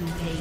Rampage.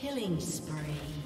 Killing spree.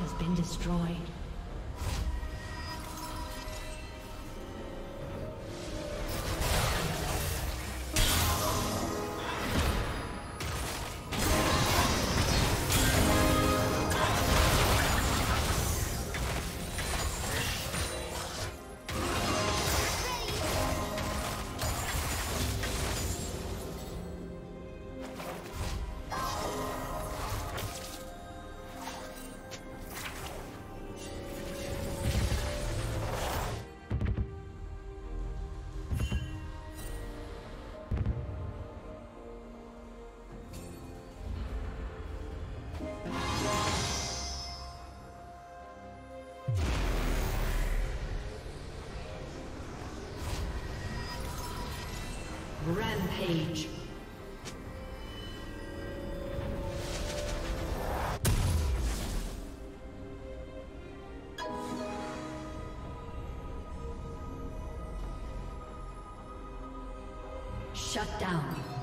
Has been destroyed. Rampage. Shut down.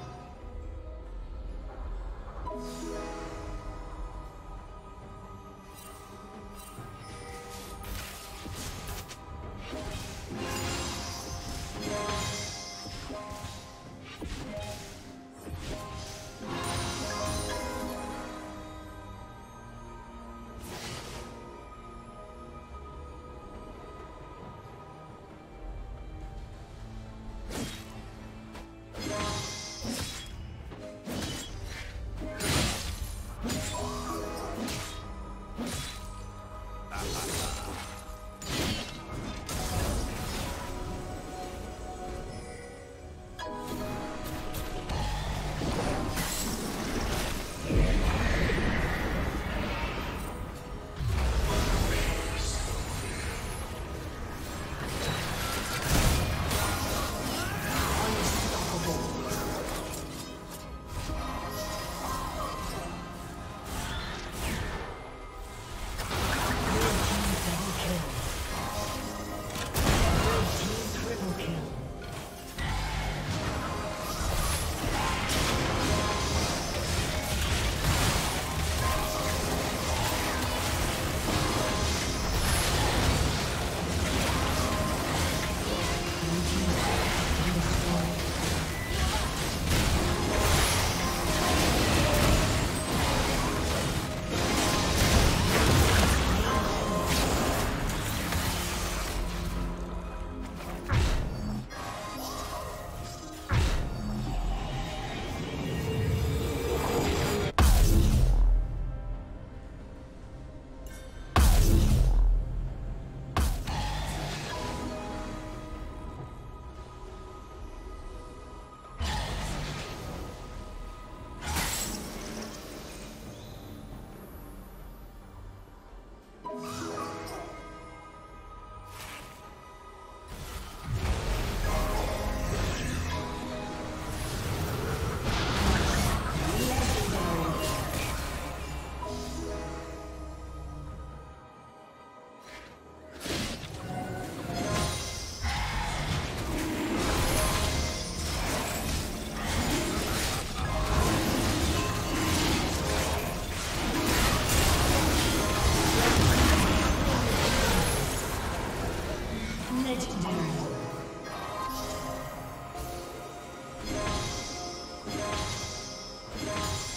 Yeah.